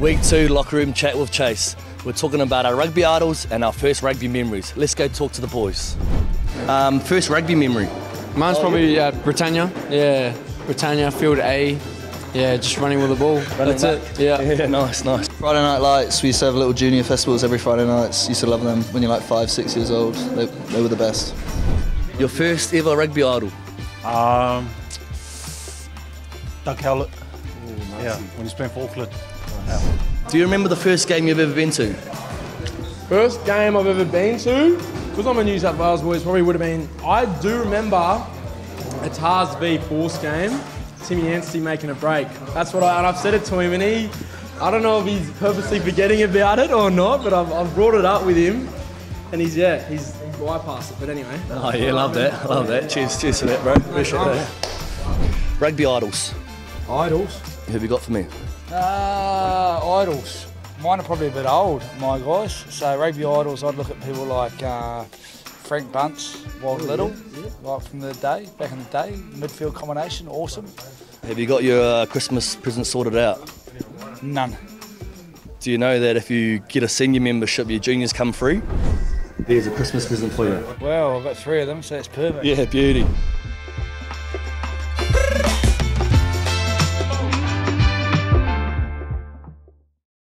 Week two, locker room chat with Chase. We're talking about our rugby idols and our first rugby memories. Let's go talk to the boys. Um, first rugby memory. Mine's probably uh, Britannia. Yeah, Britannia, field A. Yeah, just running with the ball. That's back. it. Yeah. Yeah, nice, nice. Friday night lights. We used to have little junior festivals every Friday nights. Used to love them when you're like five, six years old. They, they were the best. Your first ever rugby idol. Um, Doug Howlett. Yeah, when he's playing for Auckland. Do you remember the first game you've ever been to? First game I've ever been to, because I'm a New South Wales boy, probably would have been. I do remember a Tahs v Force game, Timmy Anstey making a break. That's what I, and I've said it to him, and he, I don't know if he's purposely forgetting about it or not, but I've, I've brought it up with him, and he's, yeah, he's, he's bypassed it, but anyway. Oh yeah, love that, love that. Cheers, cheers for that, bro. Appreciate that. Rugby idols. Idols? Who have you got for me? Uh, idols. Mine are probably a bit old, my guys. So rugby idols, I'd look at people like uh, Frank Bunce, Walt Little, like from the day, back in the day. Midfield combination, awesome. Have you got your uh, Christmas present sorted out? None. Do you know that if you get a senior membership, your juniors come free? There's a Christmas present for you. Well, I've got three of them, so it's perfect. Yeah, beauty.